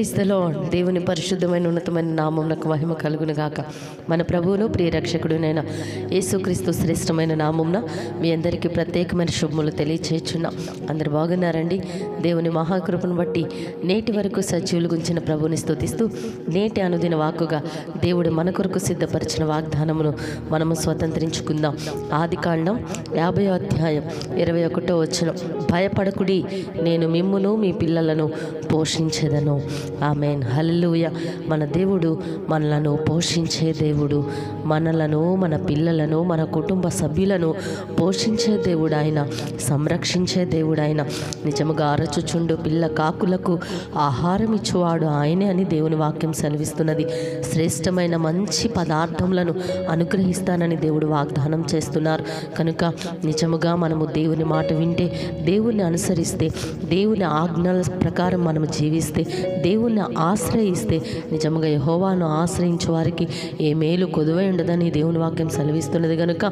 ప్రైస్తలో దేవుని పరిశుద్ధమైన ఉన్నతమైన నామమునకు మహిమ కలుగును గాక. మన ప్రభువును ప్రియరక్షకుడునైన యేసుక్రీస్తు శ్రేష్టమైన నామంన మీ అందరికీ ప్రత్యేకమైన శుభములు తెలియచేస్తున్నాం అందరు బాగున్నారండి? దేవుని మహాకృపను బట్టి నేటి వరకు సజీవులు గుంచిన ప్రభుని స్థుతిస్తూ నేటి అనుదిన వాక్కుగా దేవుడు మన కొరకు సిద్ధపరిచిన వాగ్దానమును మనము స్వతంత్రించుకుందాం. ఆది కాండం యాభై అధ్యాయం ఇరవై ఒకటో వచ్చిన భయపడకుడి నేను మిమ్మును మీ పిల్లలను పోషించేదను. ఆమెన్. హల్లుయ మన దేవుడు మనలను పోషించే దేవుడు. మనలను మన పిల్లలను మన కుటుంబ సభ్యులను పోషించే దేవుడు ఆయన సంరక్షించే దేవుడు ఆయన నిజముగా అరచుచుండు పిల్ల కాకులకు ఆహారం ఇచ్చువాడు ఆయనే అని దేవుని వాక్యం సెలవిస్తున్నది. శ్రేష్టమైన మంచి పదార్థములను అనుగ్రహిస్తానని దేవుడు వాగ్దానం చేస్తున్నారు. కనుక నిజముగా మనము దేవుని మాట వింటే దేవుని అనుసరిస్తే దేవుని ఆజ్ఞల ప్రకారం మనము జీవిస్తే దేవుణ్ణి ఆశ్రయిస్తే నిజముగా యహోవాను ఆశ్రయించే వారికి ఏ మేలు కొదువై ఉండదని దేవుని వాక్యం సెలవిస్తున్నది కనుక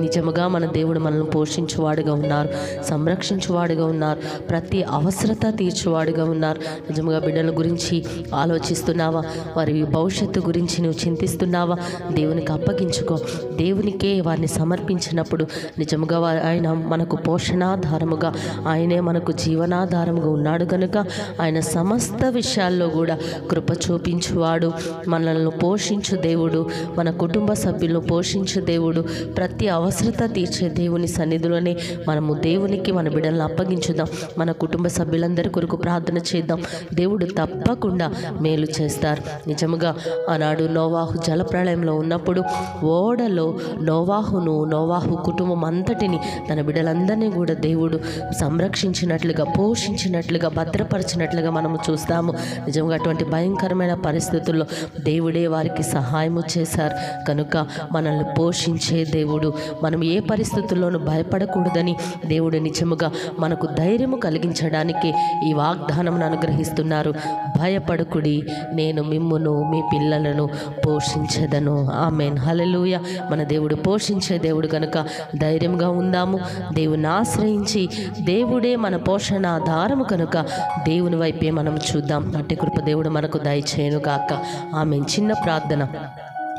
నిజముగా మన దేవుడు మనల్ని పోషించువాడుగా ఉన్నారు సంరక్షించువాడుగా ఉన్నారు ప్రతి అవసరత తీర్చువాడుగా ఉన్నారు. నిజముగా బిడ్డల గురించి ఆలోచిస్తున్నావా? వారి భవిష్యత్తు గురించి నువ్వు చింతిస్తున్నావా? దేవునికి అప్పగించుకో. దేవునికే వారిని సమర్పించినప్పుడు నిజముగా ఆయన మనకు పోషణాధారముగా ఆయనే మనకు జీవనాధారముగా ఉన్నాడు కనుక ఆయన సమస్త విషయాల్లో కూడా కృప చూపించువాడు. మనల్ని పోషించు దేవుడు మన కుటుంబ కుటుంబ సభ్యులను పోషించే దేవుడు ప్రతి అవసరత తీర్చే దేవుని సన్నిధిలోనే మనము దేవునికి మన బిడ్డలను అప్పగించుదాం. మన కుటుంబ సభ్యులందరి కొరకు ప్రార్థన చేద్దాం. దేవుడు తప్పకుండా మేలు చేస్తారు. నిజముగా ఆనాడు నోవాహు జలప్రళయంలో ఉన్నప్పుడు ఓడలో నోవాహును నోవాహు కుటుంబం అంతటిని తన బిడ్డలందరినీ కూడా దేవుడు సంరక్షించినట్లుగా పోషించినట్లుగా భద్రపరిచినట్లుగా మనము చూస్తాము. నిజంగా అటువంటి భయంకరమైన పరిస్థితుల్లో దేవుడే వారికి సహాయము చేశారు. కనుక మనల్ని పోషించే దేవుడు. మనం ఏ పరిస్థితుల్లోనూ భయపడకూడదని దేవుడు నిజముగా మనకు ధైర్యము కలిగించడానికి ఈ వాగ్దానం అనుగ్రహిస్తున్నారు. భయపడకుడి నేను మిమ్మును మీ పిల్లలను పోషించదను. ఆమెన్. హలలుయ మన దేవుడు పోషించే దేవుడు కనుక ధైర్యంగా ఉందాము. దేవుని ఆశ్రయించి దేవుడే మన పోషణ ఆధారము కనుక దేవుని వైపే మనం చూద్దాం. అట్టి కృప దేవుడు మనకు దయచేయను గాక ఆమె చిన్న ప్రార్థన.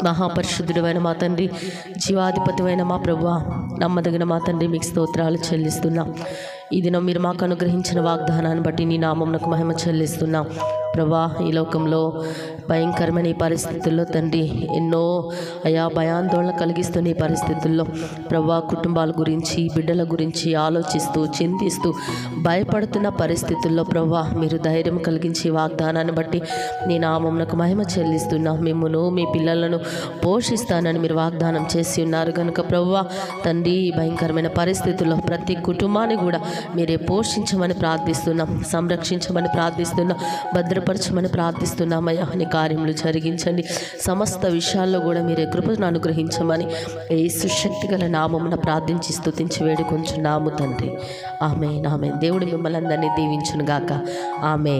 మహాపరిశుద్ధుడైన మా తండ్రి జీవాధిపతివైన మా ప్రభు నమ్మదగిన మా తండ్రి మీకు స్తోత్రాలు చెల్లిస్తున్నాం. ఈ దినం మీరు మాకు అనుగ్రహించిన వాగ్దానాన్ని బట్టి నీ నామంనకు మహిమ చెల్లిస్తున్నాం. ప్రభా ఈ లోకంలో భయంకరమైన ఈ పరిస్థితుల్లో తండ్రి. ఎన్నో అయా భయాందోళన కలిగిస్తున్న ఈ పరిస్థితుల్లో ప్రభా కుటుంబాల గురించి బిడ్డల గురించి ఆలోచిస్తూ చింతిస్తూ భయపడుతున్న పరిస్థితుల్లో ప్రభా మీరు ధైర్యం కలిగించి వాగ్దానాన్ని బట్టి నేను నామమునకు మహిమ చెల్లిస్తున్నా. మిమ్మును మీ పిల్లలను పోషిస్తానని మీరు వాగ్దానం చేసి ఉన్నారు కనుక ప్రభా తండ్రి భయంకరమైన పరిస్థితుల్లో ప్రతి కుటుంబాన్ని కూడా మీరే పోషించమని ప్రార్థిస్తున్నాం సంరక్షించమని ప్రార్థిస్తున్నాం భద్రపరచమని ప్రార్థిస్తున్నామయ్యా నీ కార్యములు జరిగించండి. సమస్త విషయాల్లో కూడా మీరే కృపను అనుగ్రహించమని ఏ సుశక్తి గల నామమున ప్రార్థించి స్తుతించి వేడుకొంచున్నాము తండ్రి. ఆమె ఆమె దేవుడు మిమ్మల్ని అందరినీ దీవించునుగాక. ఆమె